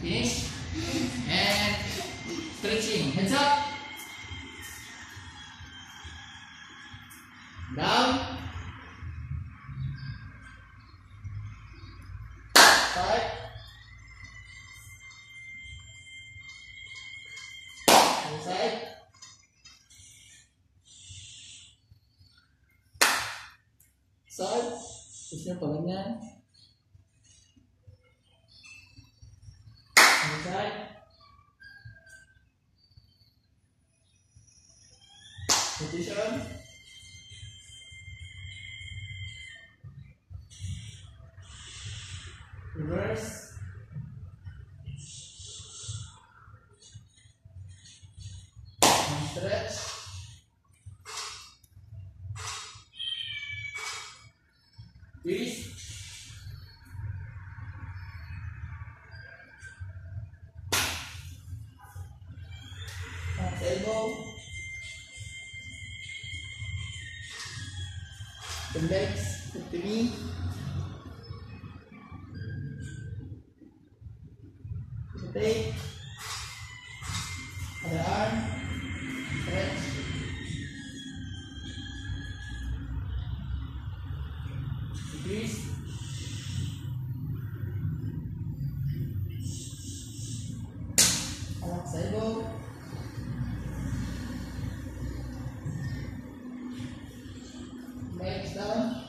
Finish. And stretching. Up. Down. Other side. Side. Terus yung palanya. Other side. Position. Reverse. is elbow. The legs the knee. The back the arm. Alat sa elbow. Legs down.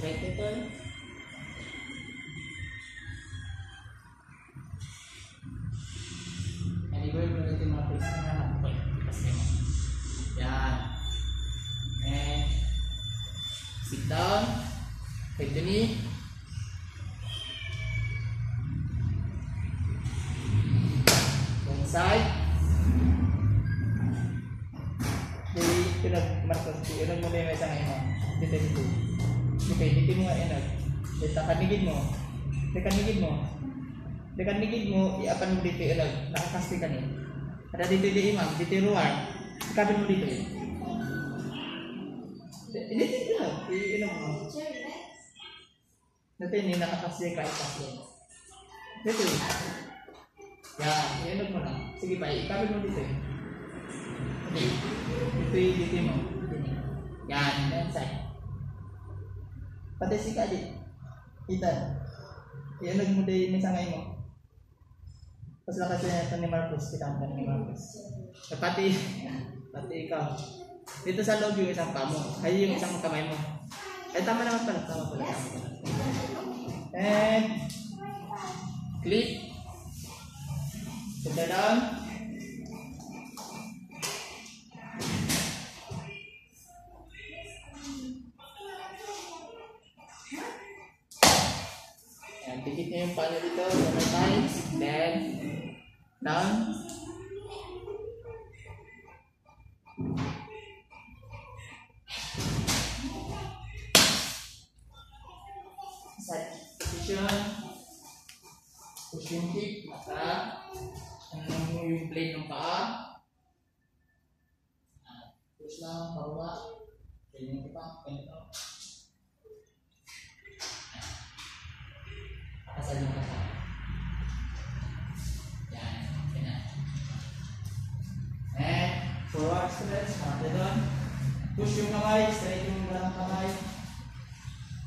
Straight itu. Anyway, berarti. Yan. And sit down. One side. Jadi pinag marcos di ano mo na yung isang ino. Dito dito. Dito dito mo nga ino. Dito kanigid mo. Dito kanigid mo. Dito kanigid mo iapan mo dito ino. Nakakasti ka ni. Ada dito di imam, dito ruar. Ikabin mo dito. Ini dito lang. Ino mo. Dito ini nakakasti ka ikasi. Dito. Ya, ino mo lang. Sige pa, ikabin mo dito. Hindi. Ito yung dito mo. Dito. Yan, yan side. Pati si Kadi. Kita. Yan nagmuday may sangay mo. Pas lakas na ito ni Marcos. Kita ang ni Marcos. Eh, Pati, pati ikaw. Dito sa loob yung isang kamo. Ay yung isang kamay mo. Ay tama naman pala. Tama pala. Tama. And click. That down. Yan, dikit niya yung pala dito. Seven times. Then, down. Side position. Push yung kick. Mata. Ano yung plate ng paa. Push lang. Paruma. Ganyan ka pa. Ganyan ka pa. Pakasan yung kasa. Yan, ganyan. And forward stretch, mata doon. Push yung kamay, straight yung galang kamay.